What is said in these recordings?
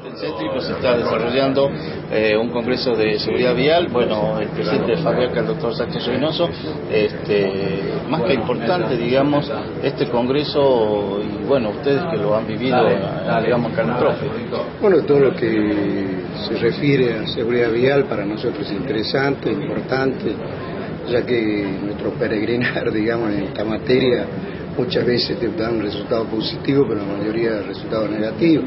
En Céntrico se está desarrollando eh, un congreso de seguridad vial, bueno, el presidente de Fabriaca, el doctor Sánchez Reynoso, este, más que importante, digamos, este congreso, y bueno, ustedes que lo han vivido, digamos, carne. Bueno, todo lo que se refiere a seguridad vial para nosotros es interesante, importante, ya que nuestro peregrinar, digamos, en esta materia muchas veces te dan un resultado positivo, pero la mayoría resultados negativos.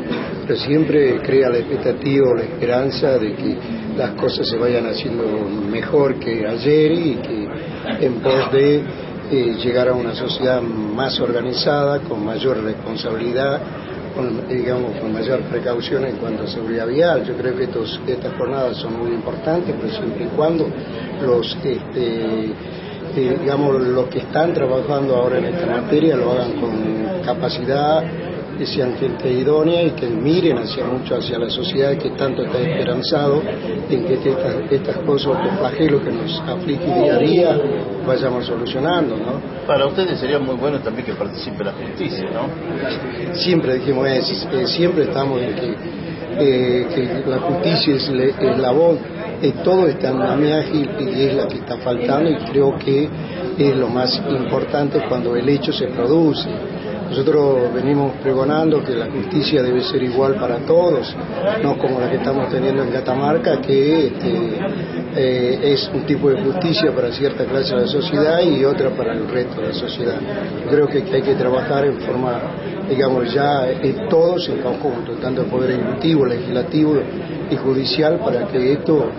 Pero siempre crea la expectativa o la esperanza de que las cosas se vayan haciendo mejor que ayer y que en pos de eh, llegar a una sociedad más organizada, con mayor responsabilidad, con, digamos, con mayor precaución en cuanto a seguridad vial. Yo creo que estos, estas jornadas son muy importantes, pero siempre y cuando los... Este, digamos, los que están trabajando ahora en esta materia lo hagan con capacidad, que sean gente idónea y que miren hacia mucho hacia la sociedad que tanto está esperanzado en que estas, estas cosas, estos flagelos que nos afligen día a día, vayamos solucionando, ¿no? Para ustedes sería muy bueno también que participe la justicia, ¿no? Siempre dijimos eso, eh, siempre estamos en que, eh, que la justicia es, es la voz eh, todo en ágil y es la que está faltando y creo que es lo más importante cuando el hecho se produce. Nosotros venimos pregonando que la justicia debe ser igual para todos, no como la que estamos teniendo en Catamarca, que este, eh, es un tipo de justicia para cierta clase de la sociedad y otra para el resto de la sociedad. Creo que hay que trabajar en forma, digamos, ya eh, todos en conjunto, tanto el Poder Ejecutivo, Legislativo y Judicial, para que esto,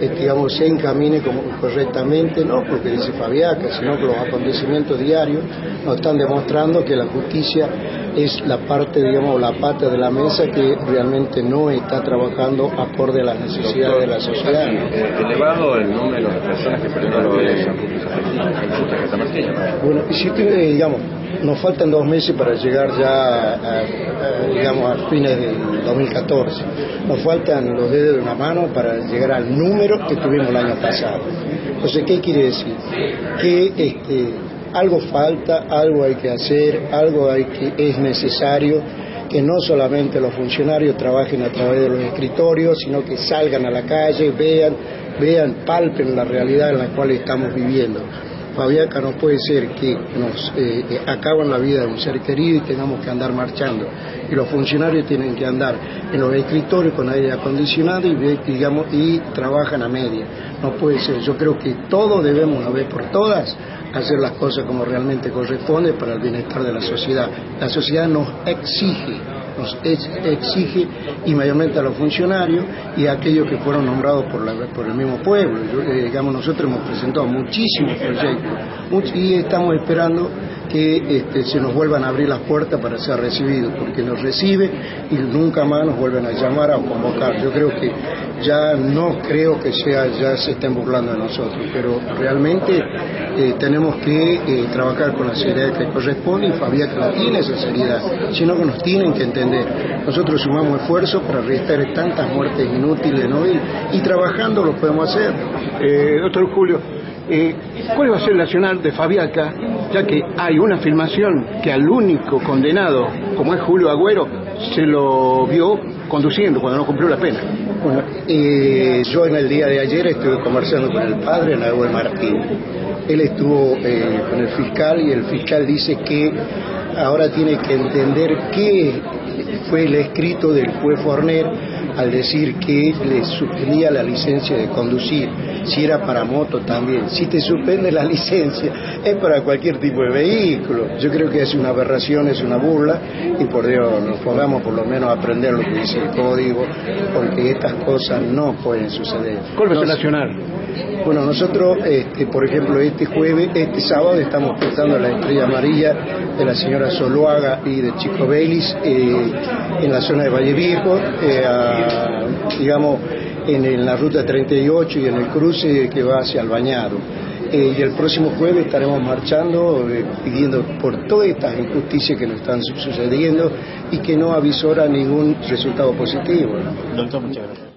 eh, digamos, se encamine como, correctamente, no porque dice Fabiaca, sino que los acontecimientos diarios nos están demostrando que la justicia es la parte, digamos, la pata de la mesa que realmente no está trabajando acorde a las necesidades de la sociedad. Eh, elevado el número de personas que perdieron la vida Bueno, y si usted, digamos, nos faltan dos meses para llegar ya, a, digamos, a fines del 2014. Nos faltan los dedos de una mano para llegar al número que tuvimos el año pasado. Entonces, ¿qué quiere decir? Que este, algo falta, algo hay que hacer, algo hay que, es necesario que no solamente los funcionarios trabajen a través de los escritorios, sino que salgan a la calle, vean, vean, palpen la realidad en la cual estamos viviendo. Fabiaca no puede ser que nos eh, eh, acaban la vida de un ser querido y tengamos que andar marchando. Y los funcionarios tienen que andar en los escritorios con aire acondicionado y, digamos, y trabajan a media. No puede ser. Yo creo que todos debemos, una vez por todas, hacer las cosas como realmente corresponde para el bienestar de la sociedad. La sociedad nos exige nos exige y mayormente a los funcionarios y a aquellos que fueron nombrados por, la, por el mismo pueblo. Eh, digamos, nosotros hemos presentado muchísimos proyectos y estamos esperando que este, se nos vuelvan a abrir las puertas para ser recibidos, porque nos reciben y nunca más nos vuelven a llamar a convocar. Yo creo que ya no creo que sea, ya se estén burlando de nosotros, pero realmente eh, tenemos que eh, trabajar con la seriedad que corresponde y Fabián que la tiene esa seriedad, sino que nos tienen que entender. Nosotros sumamos esfuerzos para restar tantas muertes inútiles ¿no? y, trabajando lo podemos hacer. Eh, doctor Julio, eh, ¿cuál va a ser el nacional de Fabiaca? Ya que hay una filmación que al único condenado, como es Julio Agüero, se lo vio conduciendo cuando no cumplió la pena. Bueno, yo en el día de ayer estuve conversando con el padre, Nahuel Martín. Él estuvo eh, con el fiscal y el fiscal dice que ahora tiene que entender qué fue el escrito del juez Forner al decir que le suspendía la licencia de conducir, si era para moto también. Si te suspende la licencia, es para cualquier tipo de vehículo. Yo creo que es una aberración, es una burla, y por Dios nos pongamos por lo menos a aprender lo que dice el código, porque estas cosas no pueden suceder. ¿Cuál es el nacional? Bueno, nosotros, este, por ejemplo, este jueves, este sábado estamos portando la estrella amarilla de la señora Soluaga y de Chico Belis eh, en la zona de Valle Viejo, eh, digamos, en, la ruta 38 y en el cruce que va hacia el Bañado. Eh, y el próximo jueves estaremos marchando pidiendo por todas estas injusticias que nos están sucediendo y que no avisora ningún resultado positivo. Doctor, muchas gracias.